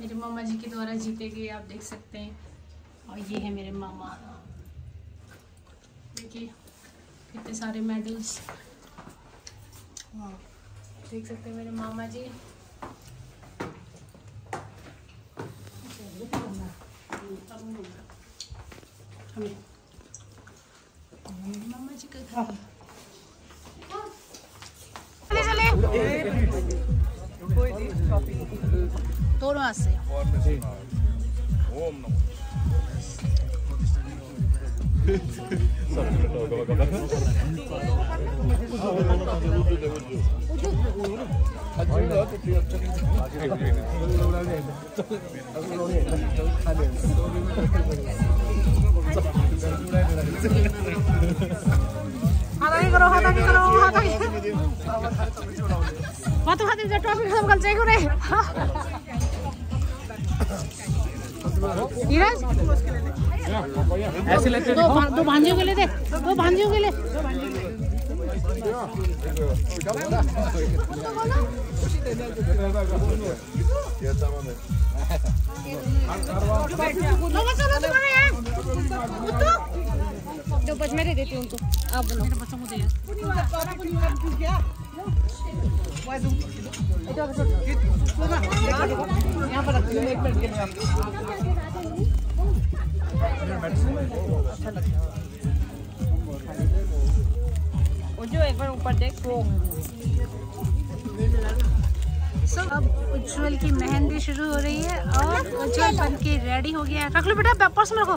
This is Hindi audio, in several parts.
मेरे मामा जी के द्वारा जीते गए आप देख सकते हैं। और ये है मेरे मामा। देखिए कितने सारे मेडल्स हाँ देख सकते हैं मेरे मामा जी। मेरे मामा जी का घर। चले चले। दोनों हाथ से हाथ आगे करो हाथ आगे करो हाथ हाथ हाथ इधर टॉपिक खत्म कर चाहिए रे नीरज ऐसे लेते दो दो भांजियों के लिए दे। दो भांजियों के लिए। दो बस मैं दे देती हूँ उनको। आप बोलो। मेरे बच्चों को दे यार। जो एक बार ऊपर देख। वो सो अब उज्जवल की मेहंदी शुरू हो रही है और उज्जवल बन के रेडी हो गया है। रख लो बेटा पर्स में रखो।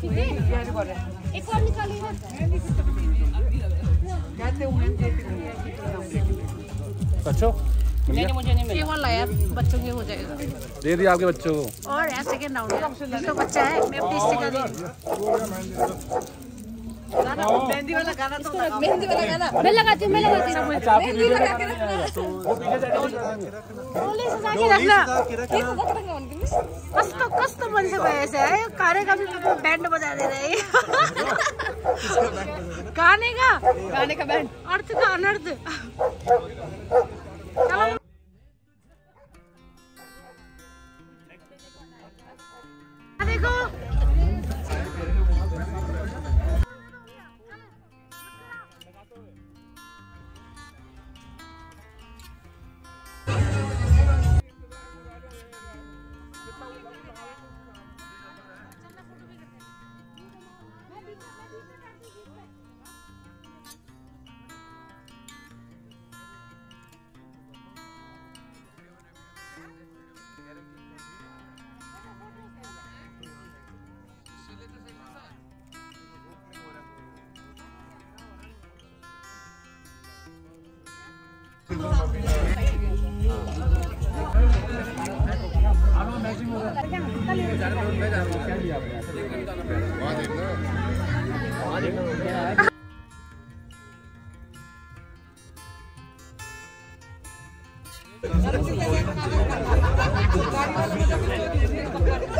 एक और निकालिए बच्चों नहीं मुझे नहीं ये वाला यार बच्चों के हो जाएगा दे दिया आपके बच्चों को और यार सेकंड राउंड है जिसका बच्चा है मैं अपनी सिखा दी मेहंदी वाला गाना तो मैं लगाती हूँ मैं लगाती हूँ मेहंदी लगा के गोली सजा के रखना कस तो कस तो बन से ऐसे है? कारे का भी बैंड बजा दे रहे हैं। गाने का? गाने का बैंड। अर्थ का अनर्थ। रहा है। देखो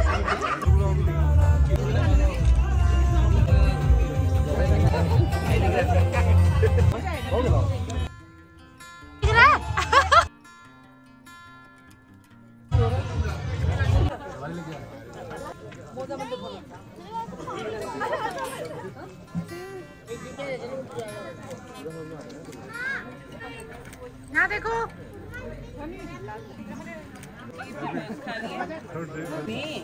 मेहंदी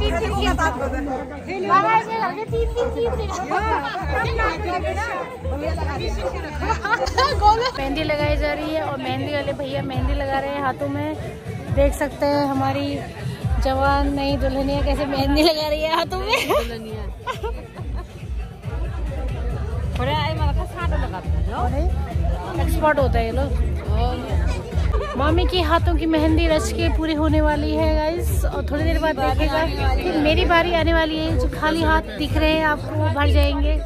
तीन किया बाबा ऐसे लगे तीन तीन तीन तीन मेहंदी लगाई जा रही है और मेहंदी वाले भैया मेहंदी लगा रहे हैं हाथों में। देख सकते हैं हमारी जवान नई दुल्हनिया कैसे मेहंदी लगा रही है हाथों में। एक्सपर्ट होता है ये लोग। मामी के हाथों की मेहंदी रच के पूरी होने वाली है गाइस और थोड़ी देर बाद देखिएगा कि मेरी बारी आने वाली है। जो खाली हाथ दिख रहे हैं, आपको वो भर जाएँगे।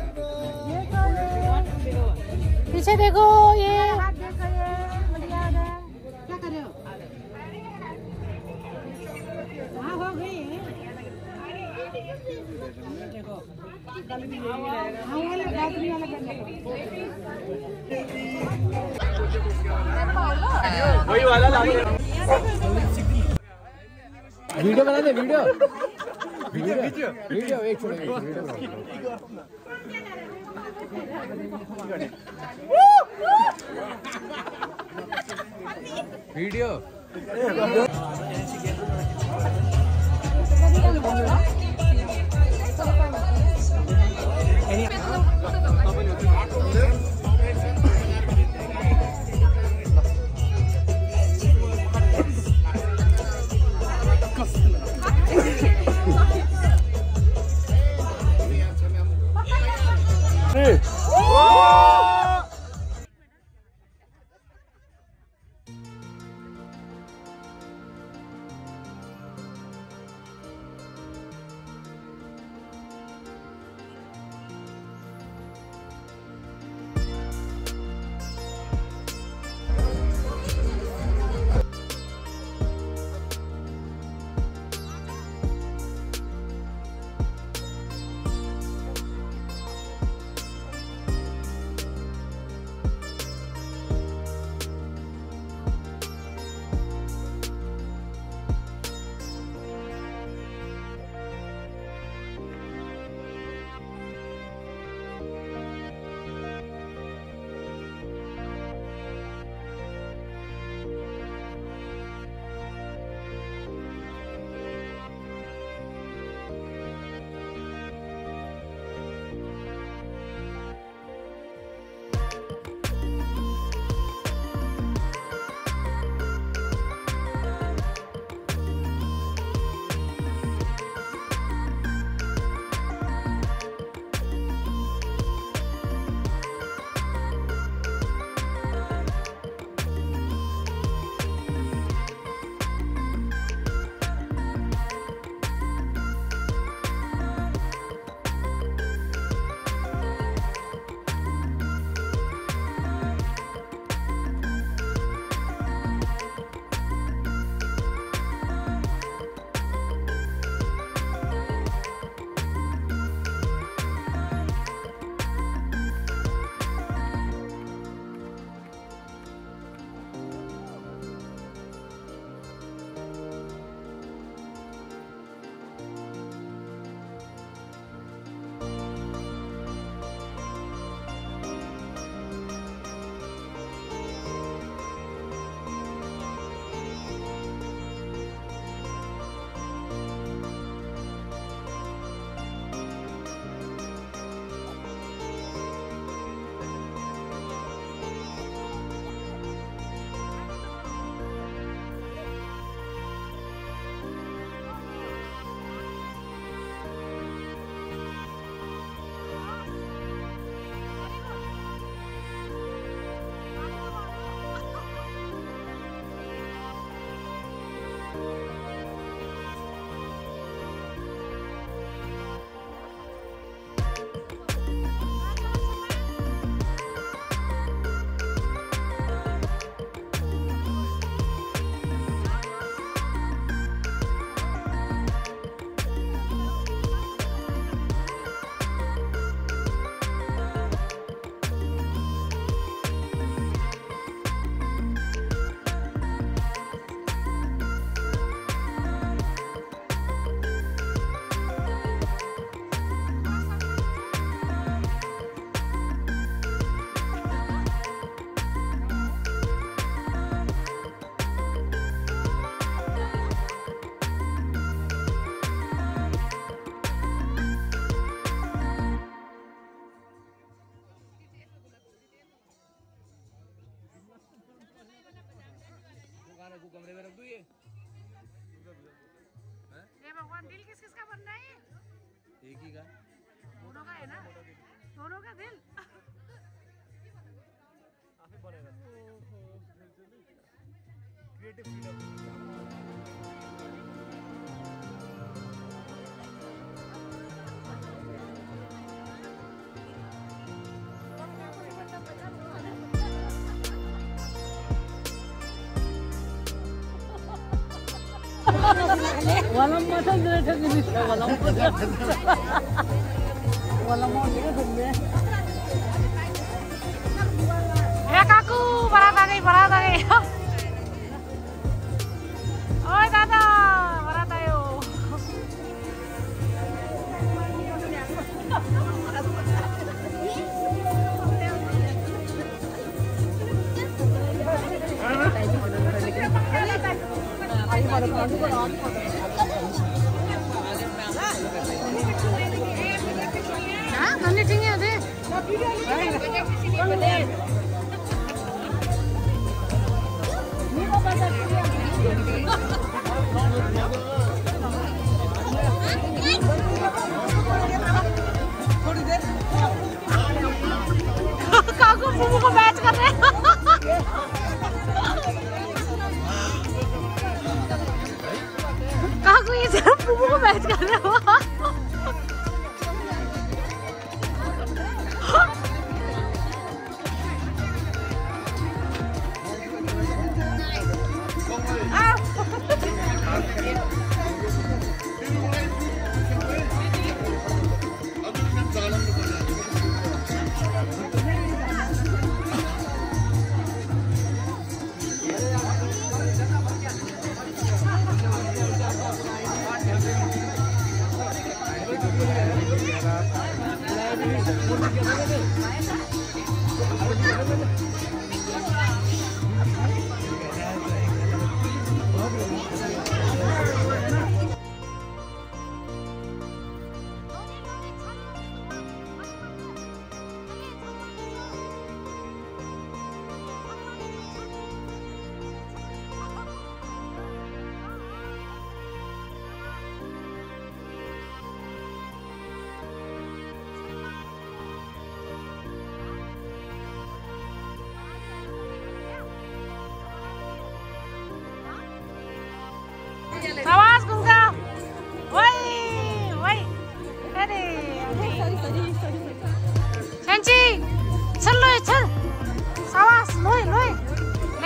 पीछे देखो, ये। वही वाला वीडियो बना दे वीडियो। वीडियो वीडियो एक video video. creative Walang matanda sa ganito. Walang matanda. Walang matanda.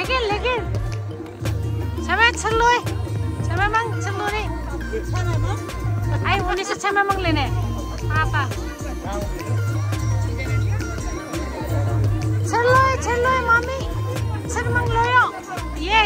लेकिन लेकिन समय छल्लो है समय मांग छल्लो ने आई उन्हीं से समय मांग लेने आपा छल्लो है छल्लो है मामी छल मांग लो यो ये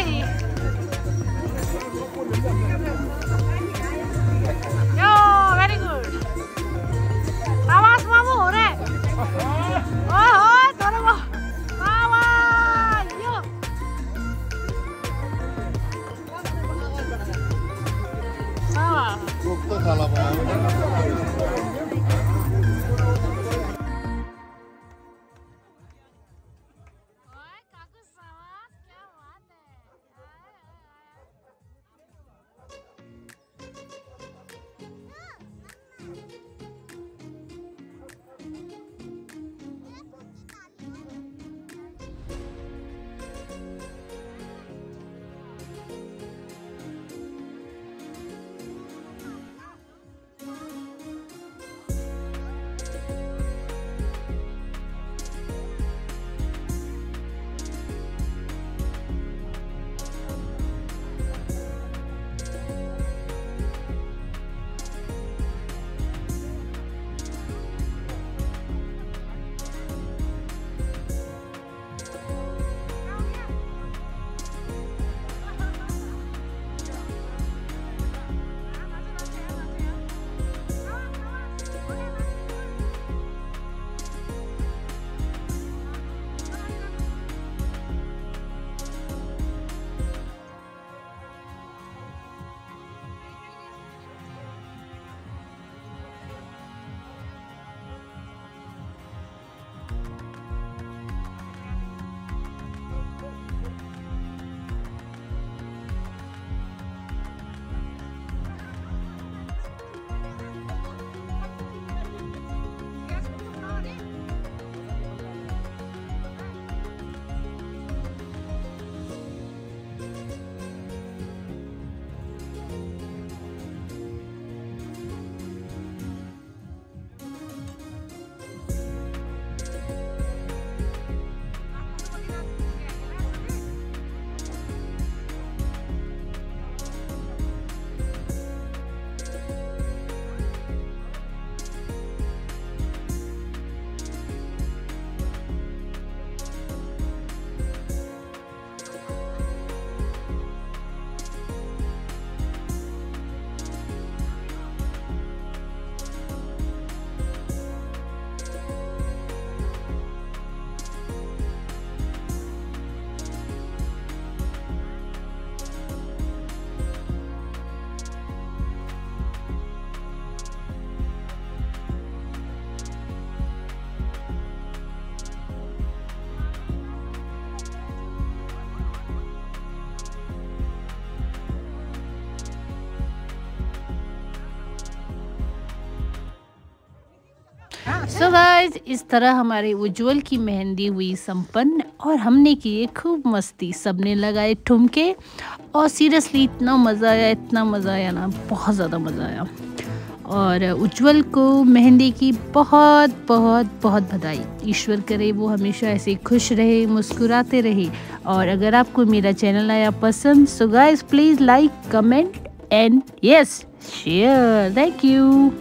सो गाइस इस तरह हमारे उज्जवल की मेहंदी हुई संपन्न और हमने किए खूब मस्ती। सबने लगाए ठुमके और सीरियसली इतना मज़ा आया, इतना मज़ा आया ना, बहुत ज़्यादा मज़ा आया। और उज्जवल को मेहंदी की बहुत बहुत बहुत बधाई। ईश्वर करे वो हमेशा ऐसे खुश रहे, मुस्कुराते रहे। और अगर आपको मेरा चैनल आया पसंद so guys please like comment and yes share thank you